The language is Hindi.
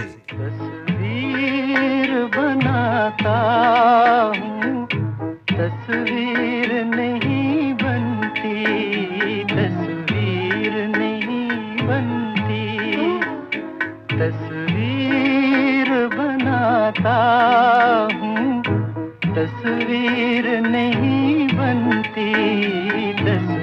तस्वीर बनाता हूँ। तस्वीर नहीं बनती, तस्वीर नहीं बनती। तस्वीर बनाता हूँ। तस्वीर नहीं बनती, तस्वीर